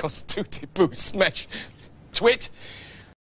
Constituted Boo Smash Twit.